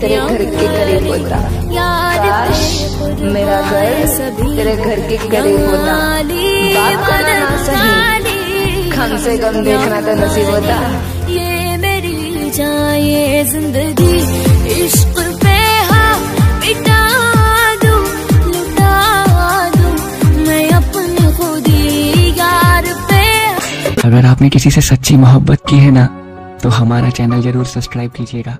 तेरे घर के करीब होता। काश मेरा घर तेरे घर के करीब होता। बात करना ना सही। कम से कम देखना तो नसीब होता। ये मेरी जाए ज़िंदगी। इश्क पे हाँ मैं यार अगर आपने किसी से सच्ची मोहब्बत की है ना तो हमारा चैनल ज़रूर सब्सक्राइब कीजिएगा।